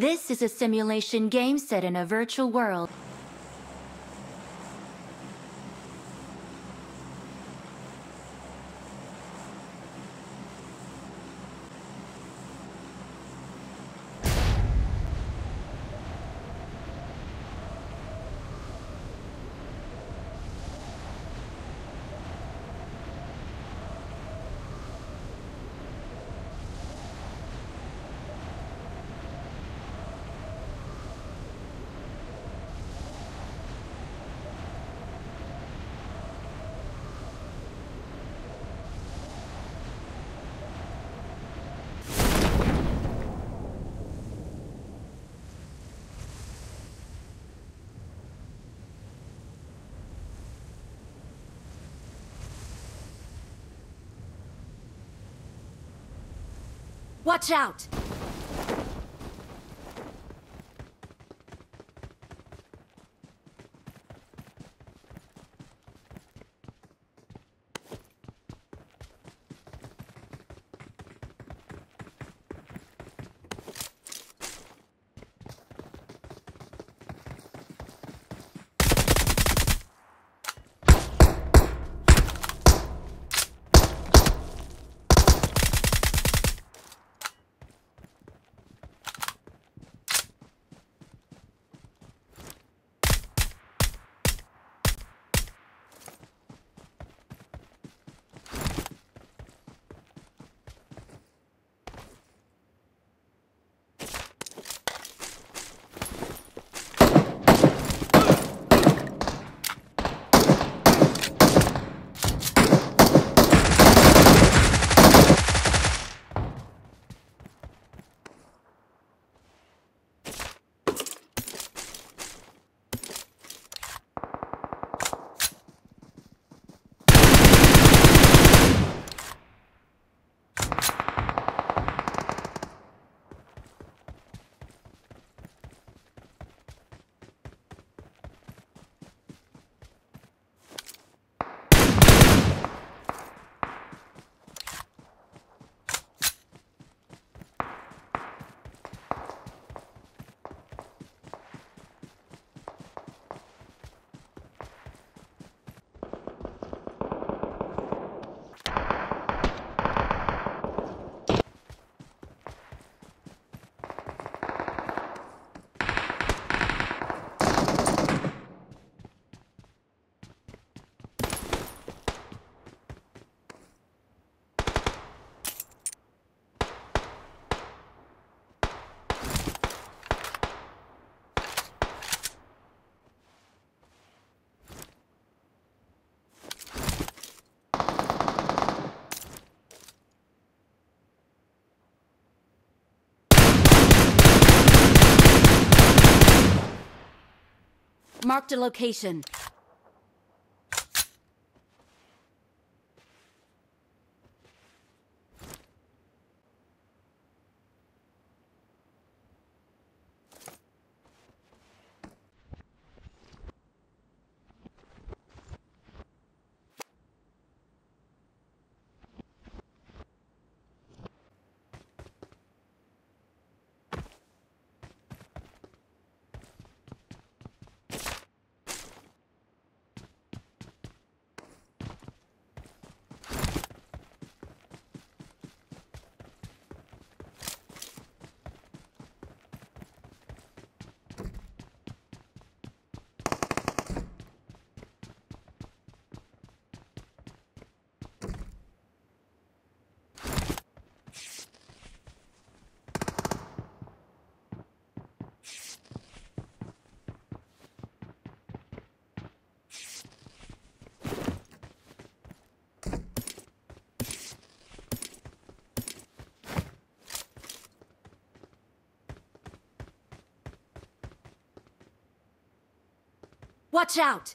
This is a simulation game set in a virtual world. Watch out! Marked a location. Watch out!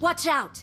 Watch out!